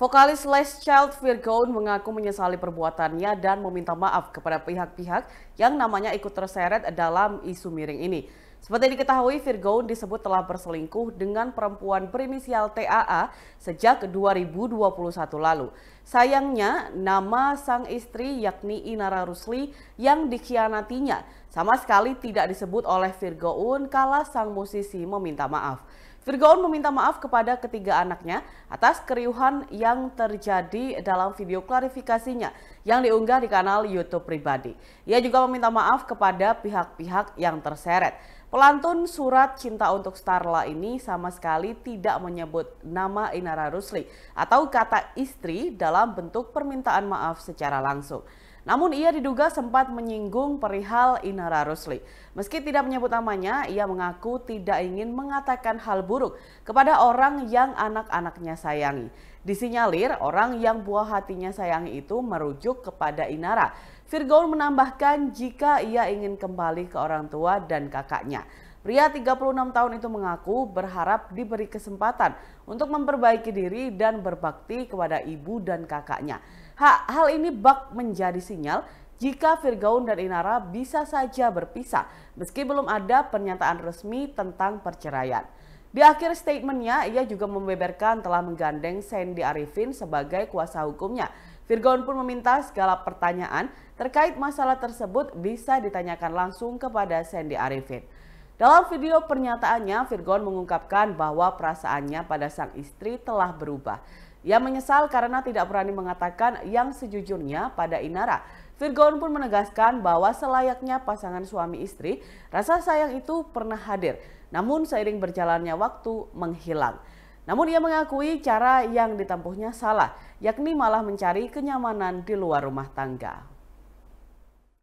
Vokalis Les Child Virgoon mengaku menyesali perbuatannya dan meminta maaf kepada pihak-pihak yang namanya ikut terseret dalam isu miring ini. Seperti diketahui, Virgoon disebut telah berselingkuh dengan perempuan berinisial TAA sejak 2021 lalu. Sayangnya, nama sang istri yakni Inara Rusli yang dikhianatinya sama sekali tidak disebut oleh Virgoon kala sang musisi meminta maaf. Virgoon meminta maaf kepada ketiga anaknya atas keriuhan yang terjadi dalam video klarifikasinya yang diunggah di kanal YouTube pribadi. Ia juga meminta maaf kepada pihak-pihak yang terseret. Pelantun surat cinta untuk Starla ini sama sekali tidak menyebut nama Inara Rusli atau kata istri dalam bentuk permintaan maaf secara langsung. Namun ia diduga sempat menyinggung perihal Inara Rusli. Meski tidak menyebut namanya, ia mengaku tidak ingin mengatakan hal buruk kepada orang yang anak-anaknya sayangi. Disinyalir orang yang buah hatinya sayangi itu merujuk kepada Inara. Virgon menambahkan jika ia ingin kembali ke orang tua dan kakaknya. Pria 36 tahun itu mengaku berharap diberi kesempatan untuk memperbaiki diri dan berbakti kepada ibu dan kakaknya. Hal ini bak menjadi sinyal jika Firgaun dan Inara bisa saja berpisah meski belum ada pernyataan resmi tentang perceraian. Di akhir statementnya, ia juga membeberkan telah menggandeng Sandy Arifin sebagai kuasa hukumnya. Virgon pun meminta segala pertanyaan terkait masalah tersebut bisa ditanyakan langsung kepada Sandy Arifin. Dalam video pernyataannya, Virgon mengungkapkan bahwa perasaannya pada sang istri telah berubah. Ia menyesal karena tidak berani mengatakan yang sejujurnya pada Inara. Virgon pun menegaskan bahwa selayaknya pasangan suami istri, rasa sayang itu pernah hadir, namun seiring berjalannya waktu menghilang. Namun ia mengakui cara yang ditempuhnya salah, yakni malah mencari kenyamanan di luar rumah tangga.